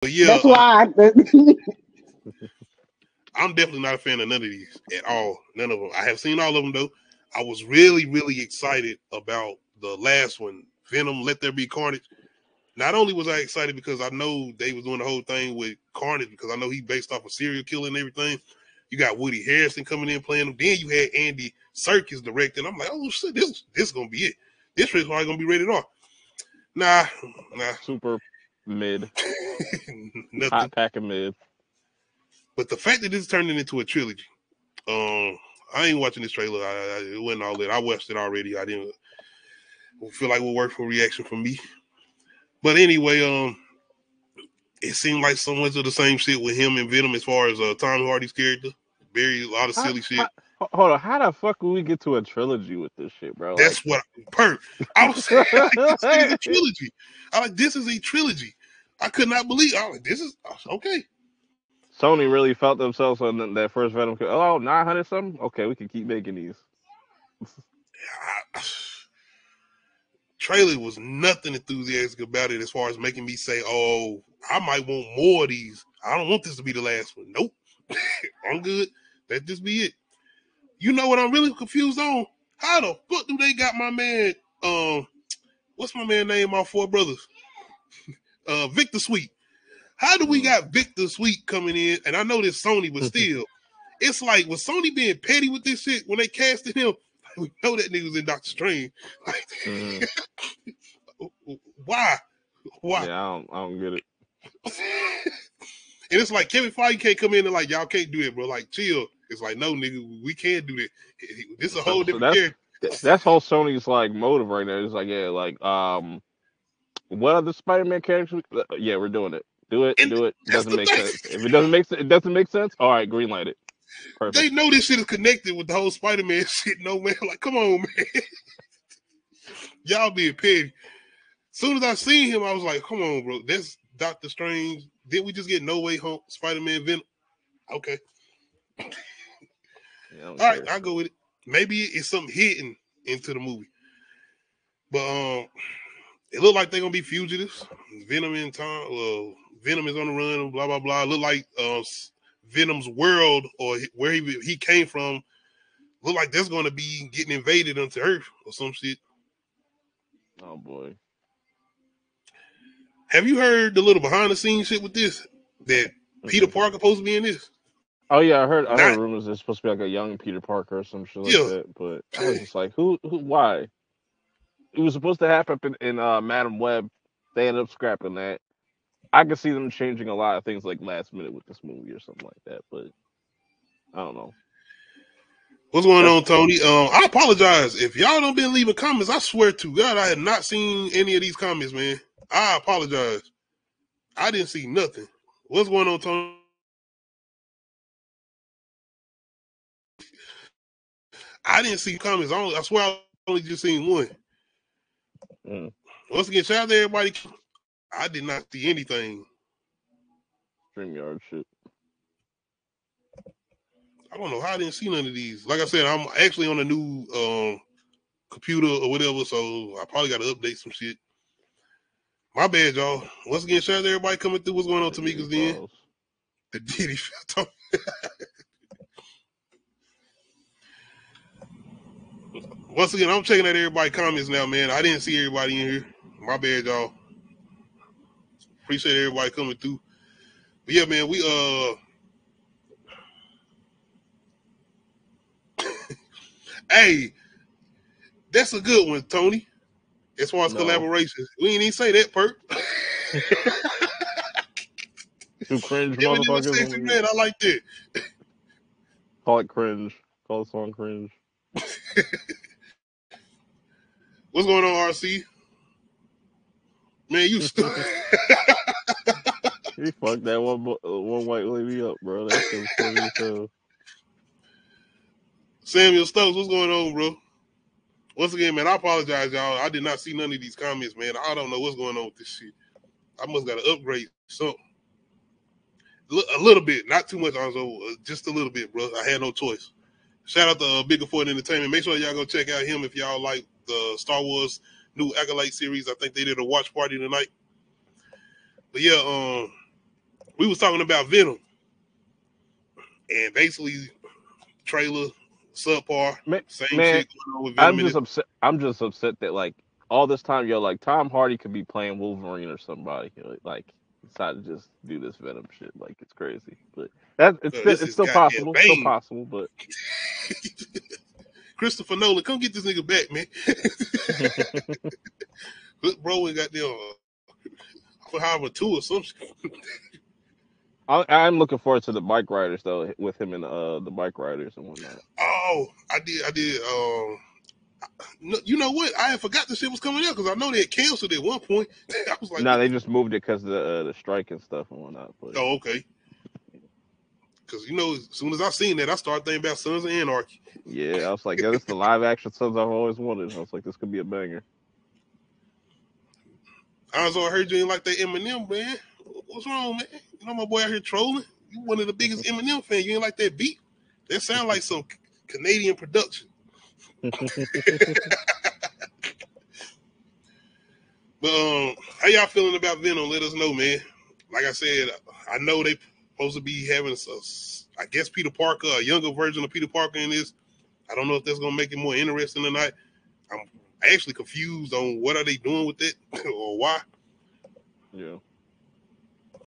But yeah, That's why. I, I'm definitely not a fan of none of these at all. None of them. I have seen all of them though. I was really, really excited about the last one, Venom. Let there be carnage. Not only was I excited because I know they was doing the whole thing with Carnage because I know he based off a serial killer and everything. You got Woody Harrelson coming in playing him. Then you had Andy Serkis directing. I'm like, oh shit, this this is gonna be it. This is probably gonna be rated R. Nah, nah, Super mid, hot pack of mid. But the fact that this is turning into a trilogy, um, I ain't watching this trailer. I, I, it wasn't all that. I watched it already. I didn't feel like it would work for reaction from me. But anyway, um, it seemed like so much of the same shit with him and Venom as far as uh, Tom Hardy's character. Very a lot of silly shit. Hold on, how the fuck will we get to a trilogy with this shit, bro? That's what per. I was saying like, this is a trilogy. I like this is a trilogy. I could not believe. I was like, this is oh, okay. Sony really felt themselves on that- first Venom. Oh, 900 something? Okay, we can keep making these. I, trailer was nothing enthusiastic about it as far as making me say, "Oh, I might want more of these." I don't want this to be the last one. Nope, I'm good. Let this be it. You know what I'm really confused on? How the fuck do they got my man? Um, what's my man name? My four brothers. uh, Victor Sweet. How do we Mm. got Victor Sweet coming in? And I know this Sony, but still, it's like was Sony being petty with this shit when they casted him? We know that nigga was in Doctor Strange. Like, Mhm. why? Why? Yeah, I don't, I don't get it. and it's like Kevin Feige can't come in and like y'all can't do it, bro. Like chill. It's like no, nigga, we can't do that. This is a whole So different that's- character. That's whole Sony's like motive right now. It's like, yeah, like, um, what other Spider-Man characters? uh, Yeah, we're doing it. Do it. And do it. Doesn't make thing. sense. If it doesn't make sense, it doesn't make sense. All right, green light it. Perfect. They know this shit is connected with the whole Spider-Man shit. No man, like, come on, man. y'all being petty. As soon as I seen him, I was like, come on, bro. That's Doctor Strange. Did we just get No Way Home Spider-Man Venom? Okay. Yeah, I All right. I'll go with it. Maybe it's something hidden into the movie. But um it looked like they're gonna be fugitives. Venom in time, well, Venom is on the run, blah blah blah. Look like uh Venom's world or where he he came from. Look like that's gonna be getting invaded onto Earth or some shit. Oh boy. Have you heard the little behind the scenes shit with this? That Peter. Parker supposed to be in this? Oh yeah, I heard. I heard Not- rumors it's supposed to be like a young Peter Parker or some shit like Yeah. that. But I was just like, who? Who? Why? It was supposed to happen in, in uh, Madame Web. They ended up scrapping that. I could see them changing a lot of things like last minute with this movie or something like that. But I don't know. What's going on, Tony? Um, I apologize if y'all don't been leaving comments. I swear to God, I had not seen any of these comments, man. I apologize. I didn't see nothing. What's going on, Tony? I didn't see comments. I, only, I swear I only just seen one. Mm. Once again, shout out to everybody. I did not see anything. Streamyard shit. I don't know how I didn't see none of these. Like I said, I'm actually on a new um computer or whatever, so I probably got to update some shit. My bad, y'all. Once again, shout out to everybody coming through. What's going on, Tamika's Den? The Diddy film. Once again, I'm checking out everybody comments now, man. I didn't see everybody in here. My bad, y'all. Appreciate everybody coming through. But yeah, man, we uh Hey, that's a good one, Tony. As far as No. collaborations. We ain't even say that, Perk. Two cringe Eminem and Sexy motherfuckers. Man, I like that. Call it cringe. Call the song cringe. What's going on, RC? Man, you stupid. You fucked that one uh, one white lady up, bro. That's so funny hell. Samuel Stokes, what's going on, bro? Once again, man, I apologize, y'all. I did not see none of these comments, man. I don't know what's going on with this shit. I must got to upgrade something. A little bit, not too much, Alonzo. Uh, just a little bit, bro. I had no choice. Shout out to uh, Bigger Ford Entertainment. Make sure y'all go check out him if y'all like the Star Wars new Acolyte series. I think they did a watch party tonight. But yeah, um, we was talking about Venom, and basically trailer subpar. Man, Same man, shit going on with Venom. I'm just upset. I'm just upset that like all this time, yo, like Tom Hardy could be playing Wolverine or somebody. Like decided to just do this Venom shit. Like it's crazy, but that it's still, it's still possible. Still possible, but Christopher Nolan, come get this nigga back, man. Put bro we got them for however two or some. I, I'm looking forward to the bike riders though, with him and uh the bike riders and whatnot. Oh, I did. I did. Um, you know what? I had forgot the shit was coming out because I know they had canceled it at one point. I was like, no, they just moved it because of the uh, the strike and stuff and whatnot. But oh, okay. Because you know, as soon as I seen that, I started thinking about Sons of Anarchy. yeah, I was like, yeah, this is the live action sons I've always wanted. I was like, this could be a banger. I was also heard you ain't like that Eminem, man. What's wrong, man? You know my boy out here trolling. You one of the biggest Eminem fans. You ain't like that beat? That sound like some Canadian production. But um, how y'all feeling about Venom? Let us know, man. Like I said, I know they supposed to be having, s- I guess Peter Parker, a younger version of Peter Parker in this. I don't know if that's gonna make it more interesting or not. I'm actually confused on what are they doing with it or why. yeah.